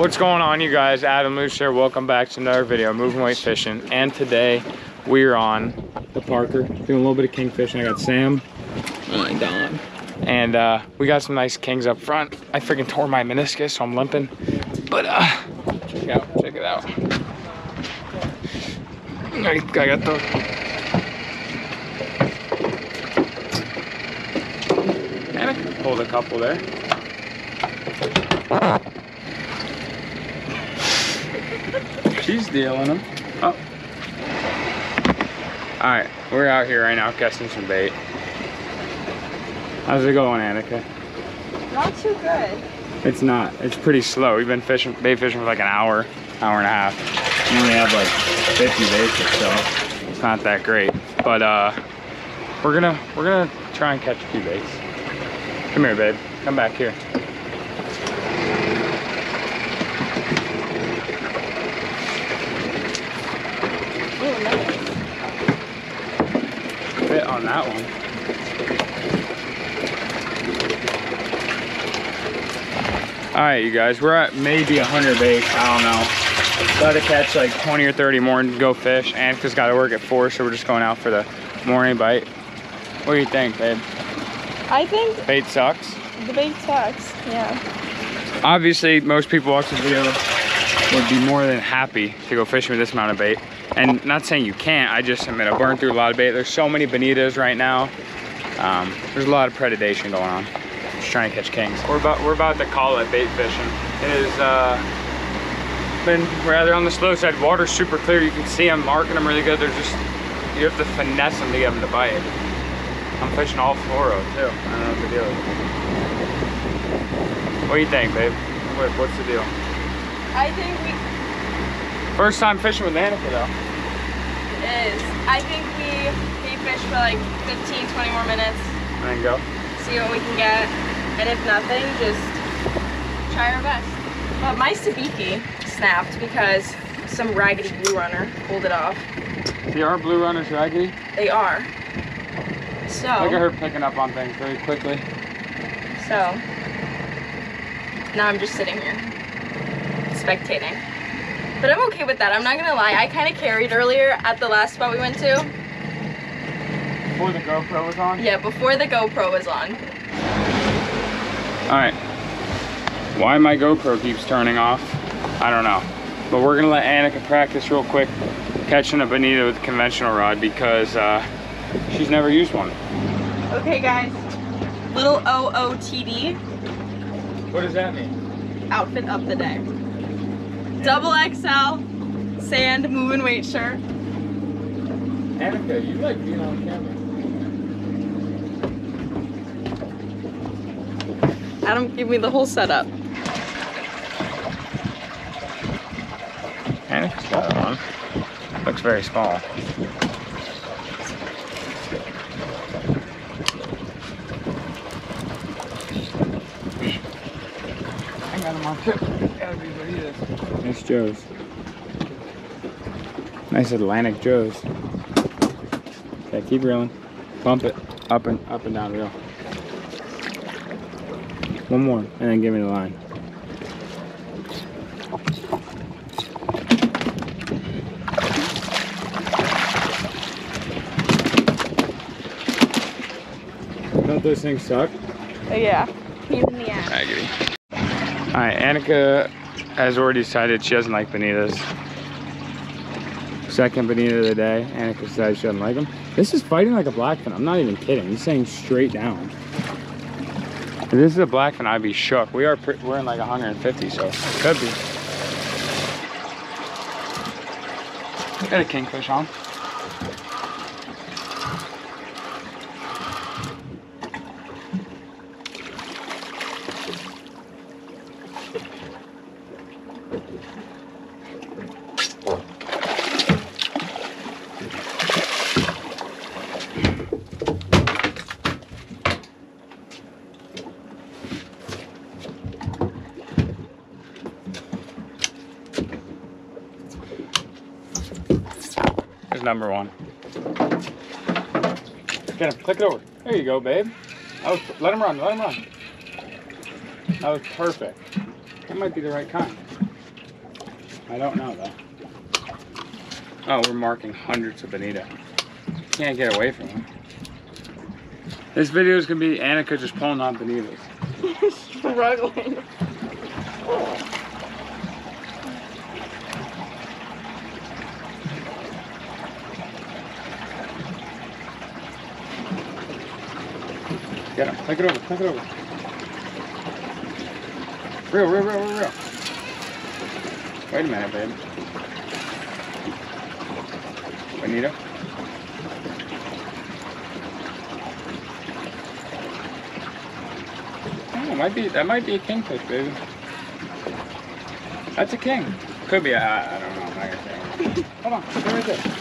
What's going on you guys? Adam Luce here. Welcome back to another video, Moving Weight Fishing. And today we're on the Parker, doing a little bit of king fishing. I got Sam. My God. And uh, we got some nice kings up front. I freaking tore my meniscus, so I'm limping. But uh, check it out, check it out. I, I got the and I pulled a couple there. She's dealing them. Oh. All right, we're out here right now casting some bait. How's it going, Annika? Not too good. It's not. It's pretty slow. We've been fishing, bait fishing for like an hour, hour and a half. We only have like 50 baits or so. It's not that great, but uh, we're gonna we're gonna try and catch a few baits. Come here, babe. Come back here. Oh, nice. Fit on that one. All right, you guys, we're at maybe 100 baits. I don't know. Got to catch like 20 or 30 more and go fish. Annika's got to work at four, so we're just going out for the morning bite. What do you think, babe? I think Bait sucks. the bait sucks. Yeah. Obviously, most people watching this video would be more than happy to go fishing with this amount of bait. And not saying you can't, I just admit I burned through a lot of bait. There's so many bonitas right now. Um, there's a lot of predation going on. Just trying to catch kings. We're about we're about to call it bait fishing. It is uh, been rather on the slow side. Water's super clear. You can see them, marking them really good. They're just you have to finesse them to get them to bite. I'm fishing all fluoro too. I don't know what the deal is. What do you think, babe? What, what's the deal? I think we First time fishing with Annika though. is. I think we we fish for like 15, 20 more minutes, And then go. see what we can get, and if nothing, just try our best. But my sabiki snapped because some raggedy blue runner pulled it off. See our blue runners raggedy? They are. So Look at her picking up on things very quickly. so now I'm just sitting here spectating. But I'm okay with that. I'm not gonna lie. I kind of carried earlier at the last spot we went to. Before the GoPro was on? Yeah, before the GoPro was on. Alright. Why my GoPro keeps turning off, I don't know. But we're gonna let Annika practice real quick catching a bonita with a conventional rod because uh, she's never used one. Okay, guys. Little OOTD What does that mean? outfit of the day. Double XL sand moving weight shirt. Annika, you like being on camera. Adam, give me the whole setup. Annika's got it on. Looks very small. I got him on too. Gotta be bonitas. Nice Joe's. Nice Atlantic Joe's. Okay, keep reeling. Bump it. Up and up and down reel. One more, and then give me the line. Don't those things suck? Oh, yeah. Pain in the ass. Raggedy. Alright, Annika has already decided she doesn't like bonitas. Second bonita of the day. Annika decided she doesn't like them. This is fighting like a blackfin. I'm not even kidding. He's saying straight down. If this is a blackfin, I'd be shook. We are we're in like 150, so it could be. Got a kingfish on. There's number one. Get him. Click it over. There you go, babe. That was, let him run. Let him run. That was perfect. That might be the right kind. I don't know though. Oh, we're marking hundreds of bonita. Can't get away from them. This video is gonna be Annika just pulling on bonitas. Struggling. Get him. Take it over. Take it over. Real, real, real, real, real. Wait a minute, babe. Bonita. Oh, might be that might be a kingfish, baby. That's a king. Could be a I, I don't know. I'm not gonna say. Hold on, stay it? there.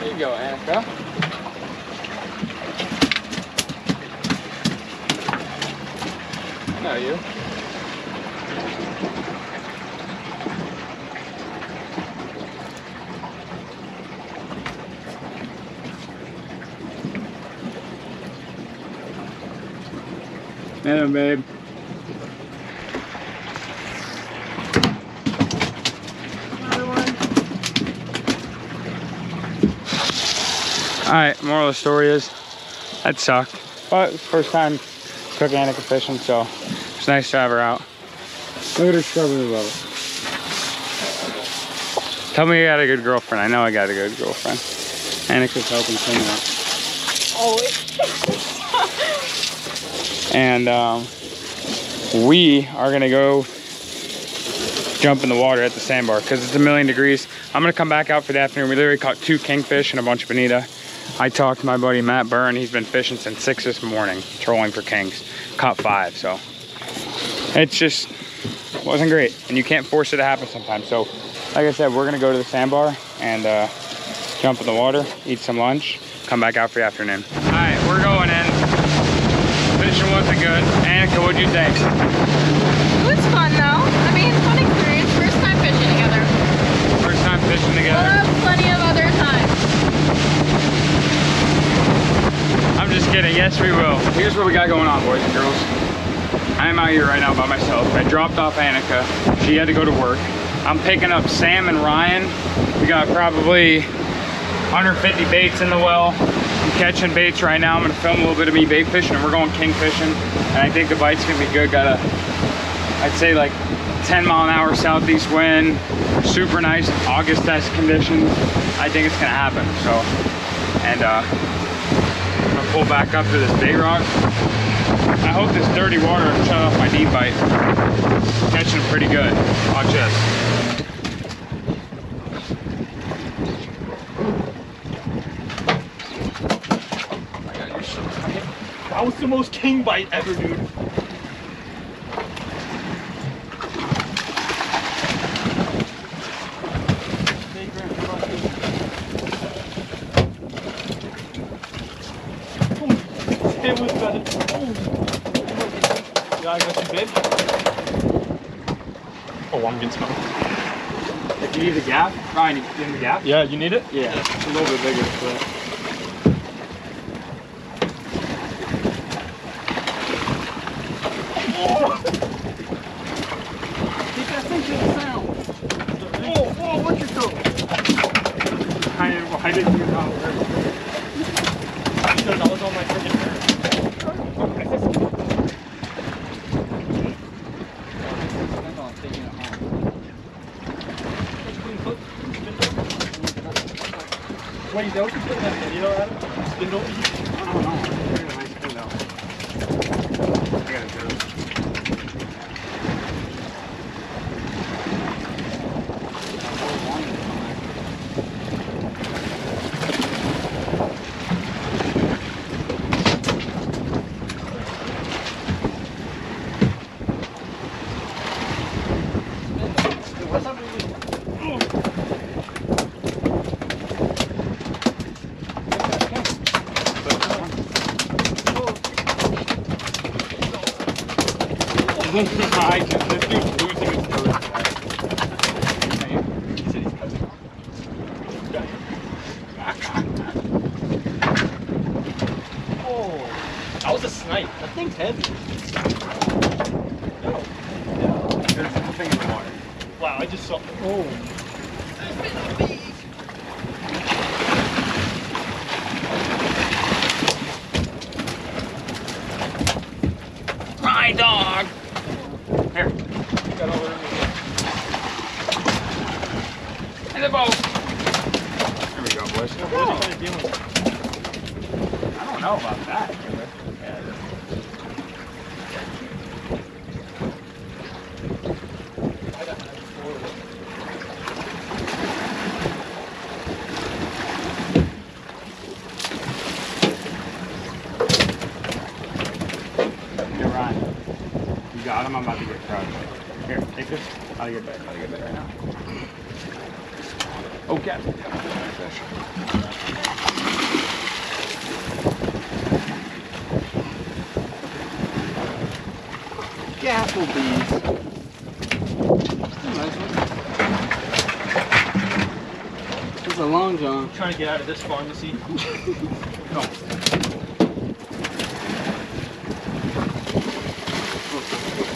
There you go, Annika. I you. Hello, babe. All right, moral of the story is that sucked. But first time cooking Annika fishing, so it's nice to have her out. Look at her scrubbing the boat. Tell me you got a good girlfriend. I know I got a good girlfriend. Annika's helping clean up. Always. And um, we are gonna go jump in the water at the sandbar because it's a million degrees. I'm gonna come back out for the afternoon. We literally caught two kingfish and a bunch of bonita. I talked to my buddy Matt Byrne. He's been fishing since six this morning, trolling for kings. Caught five, so it's just wasn't great. And you can't force it to happen sometimes. So, like I said, we're gonna go to the sandbar and uh, jump in the water, eat some lunch, come back out for the afternoon. All right, we're going in. Fishing wasn't good. Annika, what'd you think? It was fun though. I mean, fun experience. First time fishing together. First time fishing We'll together. have plenty of other times. I'm just kidding. Yes, we will. Here's what we got going on, boys and girls. I am out here right now by myself. I dropped off Annika. She had to go to work. I'm picking up Sam and Ryan. We got probably 150 baits in the well. I'm catching baits right now. I'm gonna film a little bit of me bait fishing and we're going king fishing. And I think the bite's gonna be good. Got a, I'd say like 10 mile an hour southeast wind. Super nice August test conditions. I think it's gonna happen. So, and uh, I'm gonna pull back up to this bait rock. I hope this dirty water shut off my deep bite. Catching it pretty good. Watch this. That was the most king bite ever, dude. It was better. Yeah, I got you, babe. Oh, I'm getting smoked. If you need the gap, Ryan, you in the gap? Yeah, you need it? Yeah, it's a little bit bigger. But... Keep that sensitive sound. Whoa, whoa, watch yourself. I, I didn't do that. Because I was on my freaking Wait, is that what you put in that video, Adam? Spindle? I don't know. Very nice thing, though. I gotta do it. I just, this dude's losing his courage. He said he's cutting. Oh, that was a snipe. That thing's heavy. There's nothing in the water. Wow, I just saw. Oh. My dog. Here, Got all the in the boat. Boys. What are kind of doing? I don't know about that. You got him. I'm about to get crushed. Here, take this. I'll get back. I'll get back right now. Oh, Fish. Gafflebees. Nice. This is a long john. Trying to get out of this pharmacy.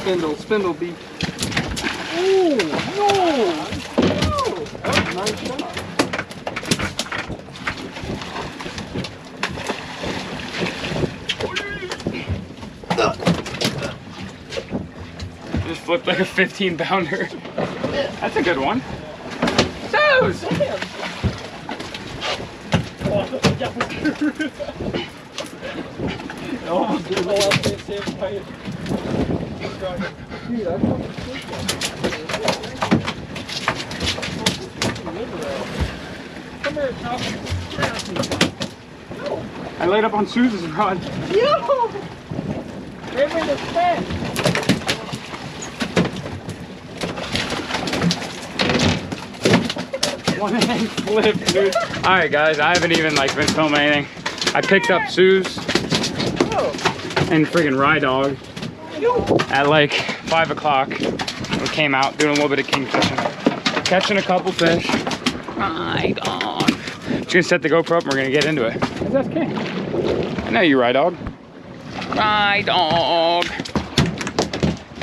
Spindle, spindle beak. Oh, no! No! That was a nice shot. Flipped like a 15 pounder. That's a good one. Dude, I. Laid up on Susan's rod. Yo! Give me the fence. One hand flip, dude. All right, guys, I haven't even like been filming anything. I picked up Sue's and friggin' Rye Dog at like five o'clock. We came out doing a little bit of king fishing, catching a couple fish. Rye Dog. Just gonna set the GoPro up and we're gonna get into it. that's king. I know you, Rye Dog. Rye Dog.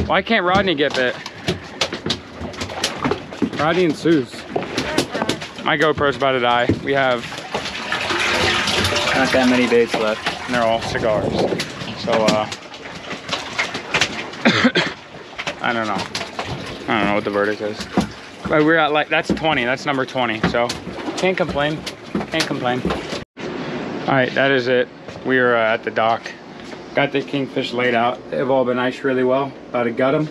Why can't Rodney get bit? Rodney and Sue's. My GoPro's about to die. We have not that many baits left, and they're all cigars. So, uh, I don't know. I don't know what the verdict is. But we're at like, that's 20, that's number 20. So, can't complain. Can't complain. All right, that is it. We are uh, at the dock. Got the kingfish laid out. They've all been iced really well. About to gut them,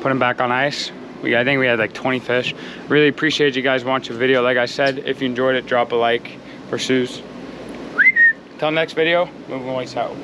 put them back on ice. We, I think we had like 20 fish. Really appreciate you guys watching the video. Like I said, if you enjoyed it, drop a like for Sue's. Till next video, moving way south.